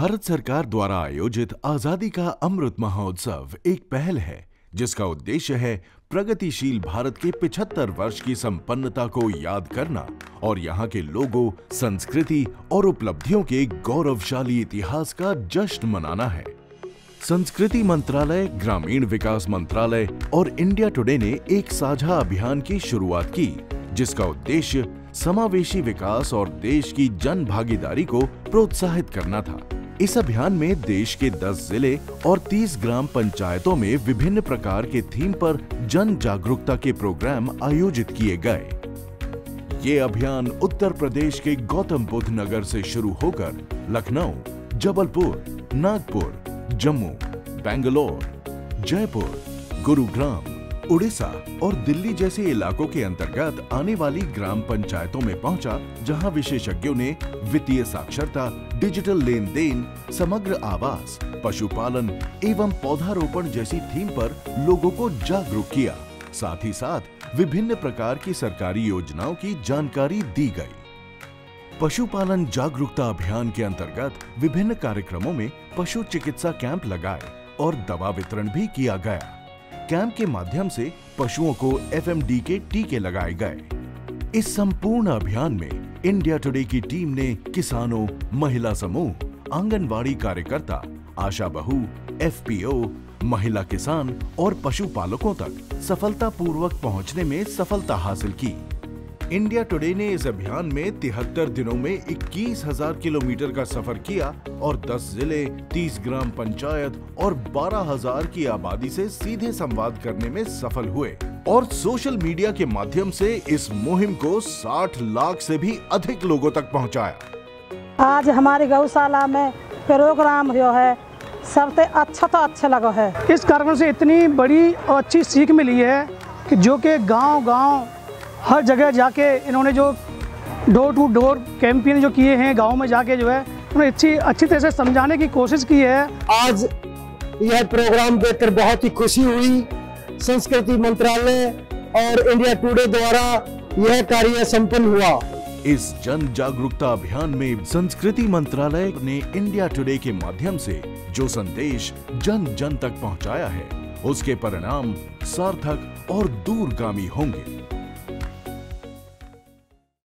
भारत सरकार द्वारा आयोजित आज़ादी का अमृत महोत्सव एक पहल है, जिसका उद्देश्य है प्रगतिशील भारत के 75 वर्ष की संपन्नता को याद करना और यहाँ के लोगों, संस्कृति और उपलब्धियों के गौरवशाली इतिहास का जश्न मनाना है। संस्कृति मंत्रालय, ग्रामीण विकास मंत्रालय और इंडिया टुडे ने एक साझा अभियान की शुरुआत की, जिसका उद्देश्य समावेशी विकास और देश की जन भागीदारी को प्रोत्साहित करना था। इस अभियान में देश के 10 ज़िले और 30 ग्राम पंचायतों में विभिन्न प्रकार के थीम पर जन जागरूकता के प्रोग्राम आयोजित किए गए। ये अभियान उत्तर प्रदेश के गौतम बुद्ध नगर से शुरू होकर लखनऊ, जबलपुर, नागपुर, जम्मू, बेंगलोर, जयपुर, गुरुग्राम उड़ीसा और दिल्ली जैसे इलाकों के अंतर्गत आने वाली ग्राम पंचायतों में पहुँचा, जहाँ विशेषज्ञों ने वित्तीय साक्षरता, डिजिटल लेन देन समग्र आवास, पशुपालन एवं पौधारोपण जैसी थीम पर लोगों को जागरूक किया। साथ ही साथ विभिन्न प्रकार की सरकारी योजनाओं की जानकारी दी गई। पशुपालन जागरूकता अभियान के अंतर्गत विभिन्न कार्यक्रमों में पशु चिकित्सा कैंप लगाए और दवा वितरण भी किया गया। कैंप के माध्यम से पशुओं को एफएमडी के टीके लगाए गए। इस संपूर्ण अभियान में इंडिया टुडे की टीम ने किसानों, महिला समूह, आंगनवाड़ी कार्यकर्ता, आशा बहु एफपीओ महिला किसान और पशुपालकों तक सफलतापूर्वक पहुँचने में सफलता हासिल की। इंडिया टुडे ने इस अभियान में तिहत्तर दिनों में इक्कीस हज़ार किलोमीटर का सफ़र किया और 10 ज़िले 30 ग्राम पंचायत और बारह हज़ार की आबादी से सीधे संवाद करने में सफल हुए और सोशल मीडिया के माध्यम से इस मुहिम को 60 लाख से भी अधिक लोगों तक पहुँचाया। आज हमारी गौशाला में प्रोग्राम जो है सबसे अच्छा तो अच्छा लगा है इस कार्यक्रम से इतनी बड़ी और अच्छी सीख मिली है कि जो कि गाँव गाँव हर जगह जाके इन्होंने जो डोर टू डोर कैंपेन जो किए हैं गाँव में जाके जो है उन्होंने अच्छी अच्छी तरह से समझाने की कोशिश की है। आज यह प्रोग्राम देखकर बहुत ही खुशी हुई। संस्कृति मंत्रालय और इंडिया टुडे द्वारा यह कार्य संपन्न हुआ। इस जन जागरूकता अभियान में संस्कृति मंत्रालय ने इंडिया टुडे के माध्यम से जो संदेश जन जन तक पहुँचाया है उसके परिणाम सार्थक और दूरगामी होंगे।